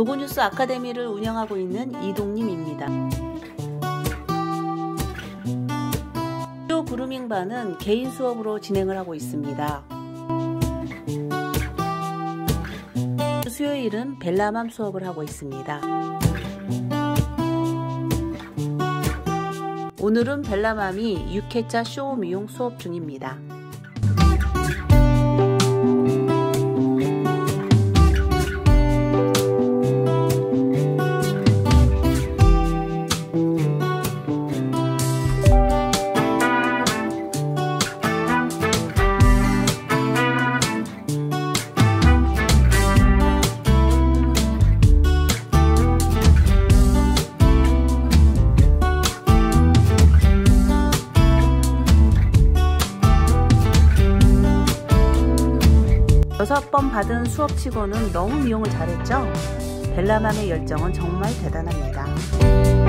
도구뉴스 아카데미를 운영하고 있는 이동님입니다. 표 그루밍반은 개인 수업으로 진행을 하고 있습니다. 수요일은 벨라맘 수업을 하고 있습니다. 오늘은 벨라맘이 6회차 쇼 미용 수업 중입니다. 여섯 번 받은 수업치고는 너무 미용을 잘했죠? 벨라맘의 열정은 정말 대단합니다.